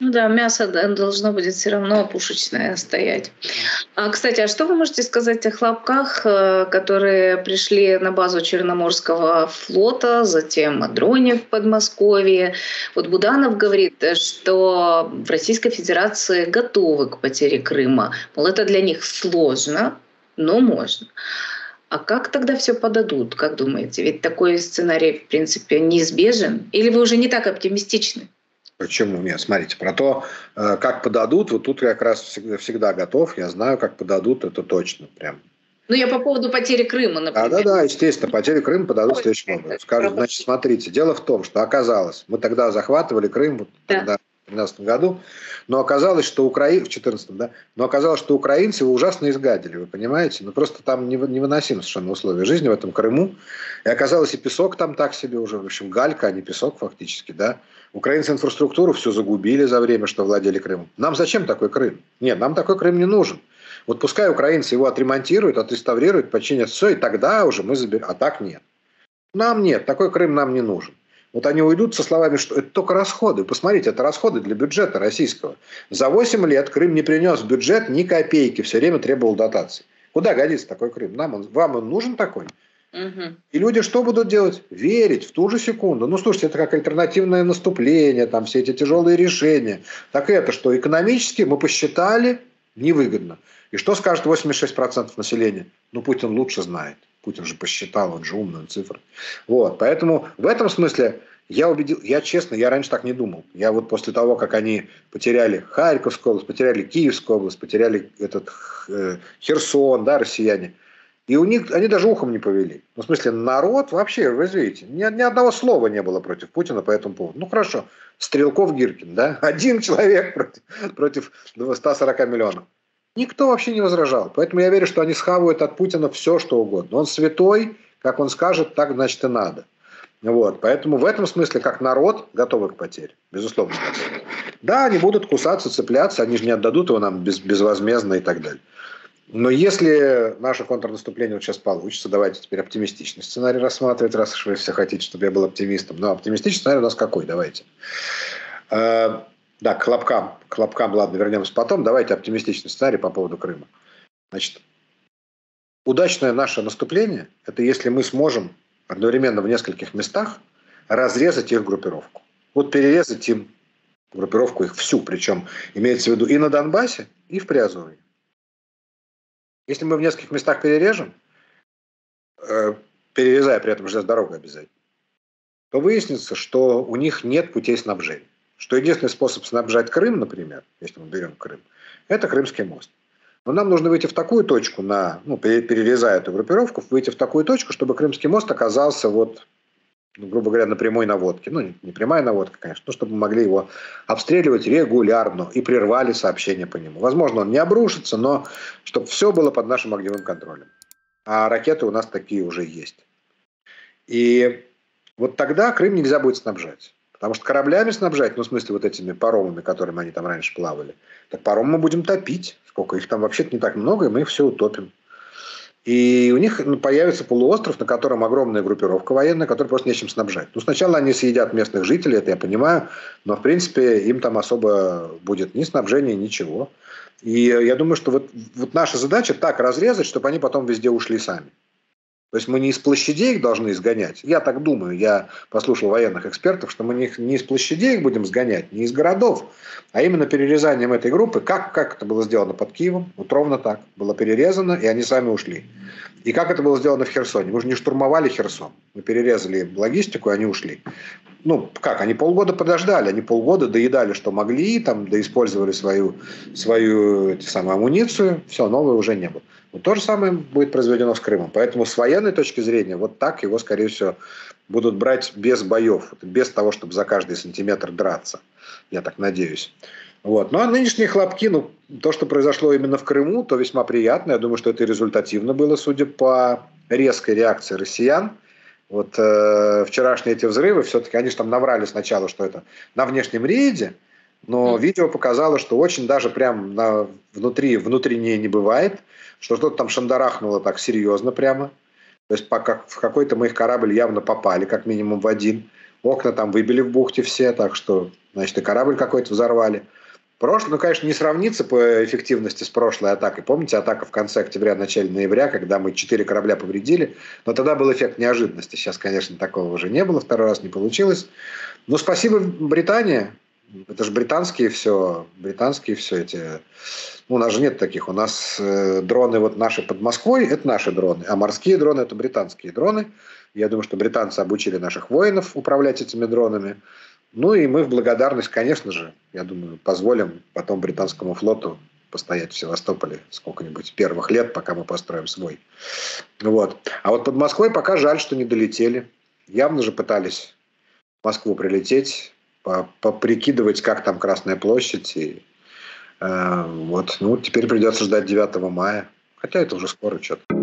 Ну да, мясо должно будет все равно пушечное стоять. А, кстати, а что вы можете сказать о хлопках, э, которые пришли на базу Черноморского флота, затем о дроне в Подмосковье? Вот Буданов говорит, что в Российской Федерации готовы к потере Крыма. Мол, это для них сложно, но можно. А как тогда все подадут, как думаете? Ведь такой сценарий, в принципе, неизбежен. Или вы уже не так оптимистичны? Почему? Нет, смотрите, про то, э, как подадут, вот тут я как раз всегда, готов, я знаю, как подадут, это точно прям. Ну, я по поводу потери Крыма, например. Да, да, да, естественно, потери Крыма подадут Ой, следующим образом. Скажут, значит, смотрите, дело в том, что оказалось, мы тогда захватывали Крым, вот да. тогда 2013 году, но оказалось, что Украина, в 2014, да, но оказалось, что украинцы его ужасно изгадили, вы понимаете? Ну, просто там невыносимы совершенно условия жизни в этом Крыму. И оказалось, и песок там так себе уже, в общем, галька, а не песок фактически, да. Украинцы инфраструктуру все загубили за время, что владели Крымом. Нам зачем такой Крым? Нет, нам такой Крым не нужен. Вот пускай украинцы его отремонтируют, отреставрируют, починят все, и тогда уже мы заберем. А так нет. Нам нет, такой Крым нам не нужен. Вот они уйдут со словами, что это только расходы. Посмотрите, это расходы для бюджета российского. За 8 лет Крым не принес в бюджет ни копейки, все время требовал дотаций. Куда годится такой Крым? Нам он, вам он нужен такой? Угу. И люди что будут делать? Верить в ту же секунду. Ну, слушайте, это как альтернативное наступление, там все эти тяжелые решения. Так это, что экономически мы посчитали невыгодно. И что скажет 86% населения? Ну, Путин лучше знает. Путин же посчитал, он же умный, он цифры. Вот, поэтому в этом смысле я убедил, я честно, я раньше так не думал. Я вот после того, как они потеряли Харьковскую область, потеряли Киевскую область, потеряли этот э, Херсон, да, россияне, и у них, они даже ухом не повели. Ну, в смысле, народ вообще, вы видите, ни, ни одного слова не было против Путина по этому поводу. Ну, хорошо, Стрелков, Гиркин, да, один человек против, против 140 миллионов. Никто вообще не возражал. Поэтому я верю, что они схавают от Путина все, что угодно. Он святой, как он скажет, так, значит, и надо. Вот. Поэтому в этом смысле, как народ, готовы к потере. Безусловно. Да, они будут кусаться, цепляться, они же не отдадут его нам без, безвозмездно и так далее. Но если наше контрнаступление вот сейчас получится, давайте теперь оптимистичный сценарий рассматривать, раз уж вы все хотите, чтобы я был оптимистом. Но оптимистичный сценарий у нас какой? Давайте. Да, к хлопкам. К хлопкам, ладно, вернемся потом. Давайте оптимистичный сценарий по поводу Крыма. Значит, удачное наше наступление – это если мы сможем одновременно в нескольких местах разрезать их группировку. Вот перерезать им группировку их всю, причем имеется в виду и на Донбассе, и в Приазовье. Если мы в нескольких местах перережем, э, перерезая при этом железную дорогу обязательно, то выяснится, что у них нет путей снабжения что единственный способ снабжать Крым, например, если мы берем Крым, это Крымский мост. Но нам нужно выйти в такую точку, на, ну, перерезая эту группировку, выйти в такую точку, чтобы Крымский мост оказался вот, ну, грубо говоря, на прямой наводке. Ну, не прямая наводка, конечно, но чтобы мы могли его обстреливать регулярно и прервали сообщение по нему. Возможно, он не обрушится, но чтобы все было под нашим огневым контролем. А ракеты у нас такие уже есть. И вот тогда Крым нельзя будет снабжать. Потому что кораблями снабжать, ну, в смысле, вот этими паромами, которыми они там раньше плавали, так паром мы будем топить. Сколько их там вообще-то не так много, и мы их все утопим. И у них ну, появится полуостров, на котором огромная группировка военная, которая просто нечем снабжать. Ну, сначала они съедят местных жителей, это я понимаю, но, в принципе, им там особо будет ни снабжения, ничего. И я думаю, что вот, вот наша задача так разрезать, чтобы они потом везде ушли сами. То есть мы не из площадей их должны изгонять. Я так думаю, я послушал военных экспертов, что мы не, из площадей их будем сгонять, не из городов, а именно перерезанием этой группы. Как, как это было сделано под Киевом? Вот ровно так. Было перерезано, и они сами ушли. И как это было сделано в Херсоне? Мы же не штурмовали Херсон. Мы перерезали логистику, и они ушли. Ну, как, они полгода подождали, они полгода доедали, что могли, там, доиспользовали свою, свою самую амуницию, все, новое уже не было. Вот то же самое будет произведено с Крымом. Поэтому с военной точки зрения вот так его, скорее всего, будут брать без боев, без того, чтобы за каждый сантиметр драться. Я так надеюсь. Вот. Ну а нынешние хлопки, ну, то, что произошло именно в Крыму, то весьма приятно. Я думаю, что это и результативно было, судя по резкой реакции россиян. Вот э, вчерашние эти взрывы, все-таки они же там наврали сначала, что это на внешнем рейде, но mm. видео показало, что очень даже прям на, внутри, внутреннее не бывает что что-то там шандарахнуло так серьезно прямо. То есть пока в какой-то мы их корабль явно попали, как минимум в один. окна там выбили в бухте все, так что, значит, и корабль какой-то взорвали. Прошлое, ну, конечно, не сравнится по эффективности с прошлой атакой. Помните атака в конце октября, начале ноября, когда мы четыре корабля повредили? Но тогда был эффект неожиданности. Сейчас, конечно, такого уже не было, второй раз не получилось. Но спасибо Британии. Это же британские все, британские все эти... Ну, у нас же нет таких. У нас э, дроны вот наши под Москвой – это наши дроны, а морские дроны – это британские дроны. Я думаю, что британцы обучили наших воинов управлять этими дронами. Ну и мы в благодарность, конечно же, я думаю, позволим потом британскому флоту постоять в Севастополе сколько-нибудь первых лет, пока мы построим свой. Вот. А вот под Москвой пока жаль, что не долетели. Явно же пытались в Москву прилететь, поприкидывать, как там Красная площадь. И, э, вот, ну, теперь придется ждать 9 мая. Хотя это уже скоро что-то.